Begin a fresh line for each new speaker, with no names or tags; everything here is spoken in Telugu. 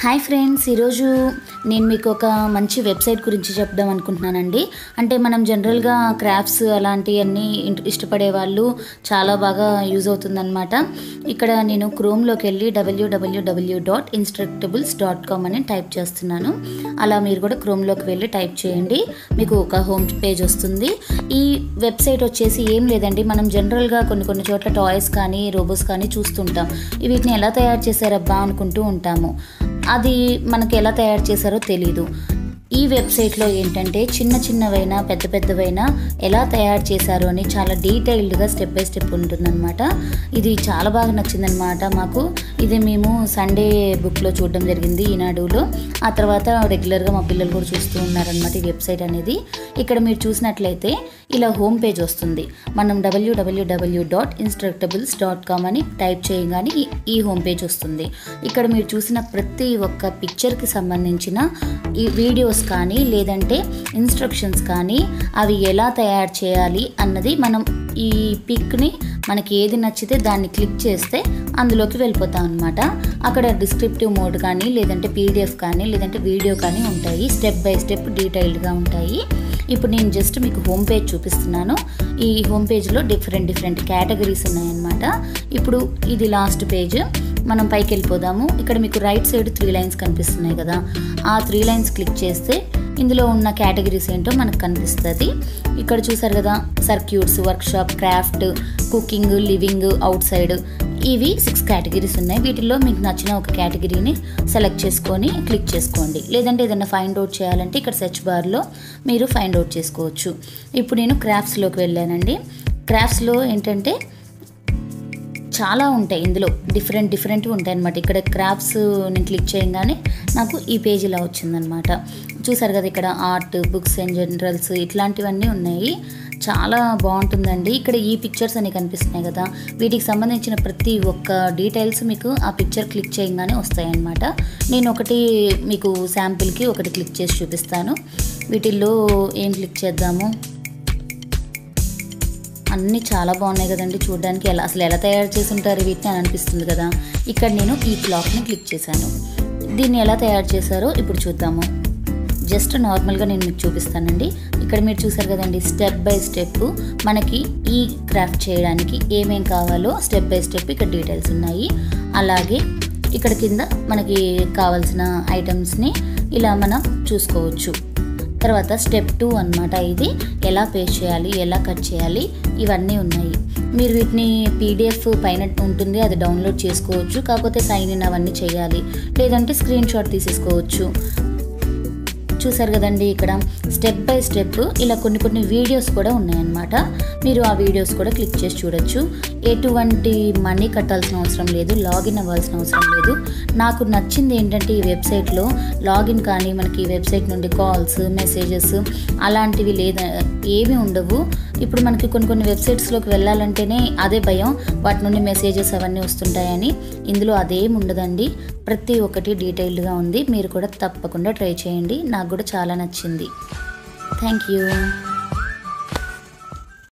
హాయ్ ఫ్రెండ్స్ ఈరోజు నేను మీకు ఒక మంచి వెబ్సైట్ గురించి చెప్దాం అనుకుంటున్నానండి. అంటే మనం జనరల్గా క్రాఫ్ట్స్ అలాంటివన్నీ ఇష్టపడే వాళ్ళు చాలా బాగా యూజ్ అవుతుందన్నమాట. ఇక్కడ నేను క్రోమ్లోకి వెళ్ళి W W W dot instructables dot com అని టైప్ చేస్తున్నాను. అలా మీరు కూడా క్రోమ్లోకి వెళ్ళి టైప్ చేయండి. మీకు ఒక హోమ్ పేజ్ వస్తుంది. ఈ వెబ్సైట్ వచ్చేసి ఏం లేదండి. మనం జనరల్గా కొన్ని కొన్ని చోట్ల టాయ్స్ కానీ రోబోస్ కానీ చూస్తుంటాం. వీటిని ఎలా తయారు చేశారబ్బా అనుకుంటూ ఉంటాము. అది మనకి ఎలా తయారు చేశారో తెలీదు. ఈ వెబ్సైట్లో ఏంటంటే చిన్న చిన్నవైన పెద్ద పెద్దవైన ఎలా తయారు చేశారు అని చాలా డీటెయిల్డ్గా స్టెప్ బై స్టెప్ ఉంటుందన్నమాట. ఇది చాలా బాగా నచ్చిందనమాట మాకు. ఇది మేము సండే బుక్లో చూడడం జరిగింది ఈనాడులో ఆ తర్వాత రెగ్యులర్గా మా పిల్లలు కూడా చూస్తూ ఉన్నారనమాట ఈ వెబ్సైట్ అనేది. ఇక్కడ మీరు చూసినట్లయితే ఇలా హోమ్ పేజ్ వస్తుంది. మనం W W W dot instructables dot com అని టైప్ చేయగానే ఈ- ఈ హోమ్ పేజ్ వస్తుంది. ఇక్కడ మీరు చూసిన ప్రతి ఒక్క పిక్చర్కి సంబంధించిన ఈ వీడియోస్ కానీ లేదంటే ఇన్స్ట్రక్షన్స్ కానీ అవి ఎలా తయారు చేయాలి అన్నది మనం ఈ పిక్ని మనకి ఏది నచ్చితే దాన్ని క్లిక్ చేస్తే అందులోకి వెళ్ళిపోతాం అనమాట అక్కడ డిస్క్రిప్టివ్ మోడ్ కానీ లేదంటే పీడిఎఫ్ కానీ లేదంటే వీడియో కానీ ఉంటాయి. స్టెప్ బై స్టెప్ డీటెయిల్డ్గా ఉంటాయి. ఇప్పుడు నేను జస్ట్ మీకు హోమ్ పేజ్ చూపిస్తున్నాను. ఈ హోమ్ పేజ్లో డిఫరెంట్ డిఫరెంట్ కేటగిరీస్ ఉన్నాయన్నమాట. ఇప్పుడు ఇది లాస్ట్ పేజ్. మనం పైకి వెళ్ళిపోదాము ఇక్కడ మీకు రైట్ సైడ్ త్రీ లైన్స్ కనిపిస్తున్నాయి కదా. ఆ త్రీ లైన్స్ క్లిక్ చేస్తే ఇందులో ఉన్న కేటగిరీస్ ఏంటో మనకు కనిపిస్తుంది. ఇక్కడ చూసారు కదా circuits workshop craft cooking living outside ఇవి సిక్స్ కేటగిరీస్ ఉన్నాయి. వీటిల్లో మీకు నచ్చిన ఒక కేటగిరీని సెలెక్ట్ చేసుకొని క్లిక్ చేసుకోండి. లేదంటే ఏదైనా ఫైండ్ అవుట్ చేయాలంటే ఇక్కడ సెర్చ్ బార్లో మీరు ఫైండ్ అవుట్ చేసుకోవచ్చు. ఇప్పుడు నేను క్రాఫ్ట్స్లోకి వెళ్ళానండి. క్రాఫ్ట్స్లో ఏంటంటే చాలా ఉంటాయి ఇందులో. డిఫరెంట్ డిఫరెంట్ ఉంటాయి అనమాట ఇక్కడ క్రాఫ్ట్స్ నేను క్లిక్ చేయగానే నాకు ఈ పేజ్ ఇలా వచ్చిందనమాట చూసారు కదా ఇక్కడ ఆర్ట్ బుక్స్ అండ్ జనరల్స్ ఇట్లాంటివన్నీ ఉన్నాయి. చాలా బాగుంటుందండి. ఇక్కడ ఈ పిక్చర్స్ అనేవి కనిపిస్తున్నాయి కదా. వీటికి సంబంధించిన ప్రతి ఒక్క డీటెయిల్స్ మీకు ఆ పిక్చర్ క్లిక్ చేయగానే వస్తాయన్నమాట. నేను ఒకటి మీకు శాంపిల్కి ఒకటి క్లిక్ చేసి చూపిస్తాను. వీటిల్లో ఏం క్లిక్ చేద్దాము? అన్నీ చాలా బాగున్నాయి కదండి. చూడడానికి ఎలా అసలు ఎలా తయారు చేసి ఉంటారు వీటిని అని అనిపిస్తుంది కదా. ఇక్కడ నేను ఈ క్లాక్ని క్లిక్ చేశాను. దీన్ని ఎలా తయారు చేశారో ఇప్పుడు చూద్దాము. జస్ట్ నార్మల్గా నేను మీకు చూపిస్తానండి. ఇక్కడ మీరు చూసారు కదండి స్టెప్ బై స్టెప్ మనకి ఈ క్రాఫ్ట్ చేయడానికి ఏమేం కావాలో స్టెప్ బై స్టెప్ ఇక్కడ డీటెయిల్స్ ఉన్నాయి. అలాగే ఇక్కడ కింద మనకి కావాల్సిన ఐటమ్స్ని ఇలా మనం చూసుకోవచ్చు. తర్వాత స్టెప్ టూ అనమాట ఇది. ఎలా పేస్ట్ చేయాలి ఎలా కట్ చేయాలి ఇవన్నీ ఉన్నాయి. మీరు వీటిని పీడిఎఫ్ పైన ఉంటుంది అది డౌన్లోడ్ చేసుకోవచ్చు. కాకపోతే సైన్ ఇన్ అవన్నీ చేయాలి. లేదంటే స్క్రీన్ షాట్ తీసేసుకోవచ్చు. చూసారు కదండి ఇక్కడ. స్టెప్ బై స్టెప్ ఇలా కొన్ని కొన్ని వీడియోస్ కూడా ఉన్నాయన్నమాట. మీరు ఆ వీడియోస్ కూడా క్లిక్ చేసి చూడొచ్చు. ఎటువంటి మనీ కట్టాల్సిన అవసరం లేదు లాగిన్ అవ్వాల్సిన అవసరం లేదు. నాకు నచ్చింది ఏంటంటే ఈ వెబ్సైట్లో లాగిన్ కానీ మనకి ఈ వెబ్సైట్ నుండి కాల్స్ మెసేజెస్ అలాంటివి లేదా ఏమీ ఉండవు. ఇప్పుడు మనకి కొన్ని కొన్ని వెబ్సైట్స్లోకి వెళ్ళాలంటేనే అదే భయం. వాటి నుండి మెసేజెస్ అవన్నీ వస్తుంటాయని. ఇందులో అదేం ఉండదండి. ప్రతి ఒక్కటి డీటెయిల్డ్గా ఉంది. మీరు కూడా తప్పకుండా ట్రై చేయండి. నాకు కూడా చాలా నచ్చింది. Thank you